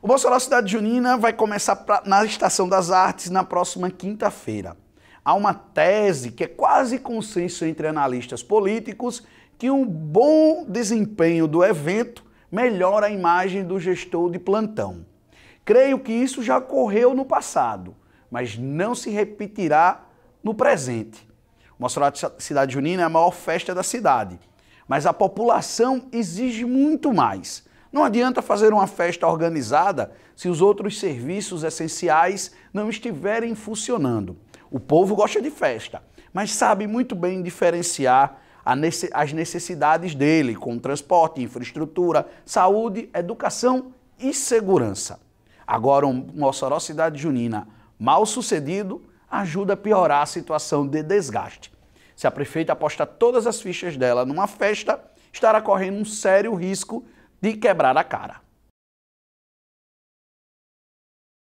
O Mossoró Cidade Junina vai começar pra, na Estação das Artes na próxima quinta-feira. Há uma tese que é quase consenso entre analistas políticos que um bom desempenho do evento melhora a imagem do gestor de plantão. Creio que isso já ocorreu no passado, mas não se repetirá no presente. O Mossoró Cidade Junina é a maior festa da cidade, mas a população exige muito mais. Não adianta fazer uma festa organizada se os outros serviços essenciais não estiverem funcionando. O povo gosta de festa, mas sabe muito bem diferenciar as necessidades dele, com transporte, infraestrutura, saúde, educação e segurança. Agora, um Mossoró Cidade Junina mal sucedido ajuda a piorar a situação de desgaste. Se a prefeita aposta todas as fichas dela numa festa, estará correndo um sério risco de quebrar a cara.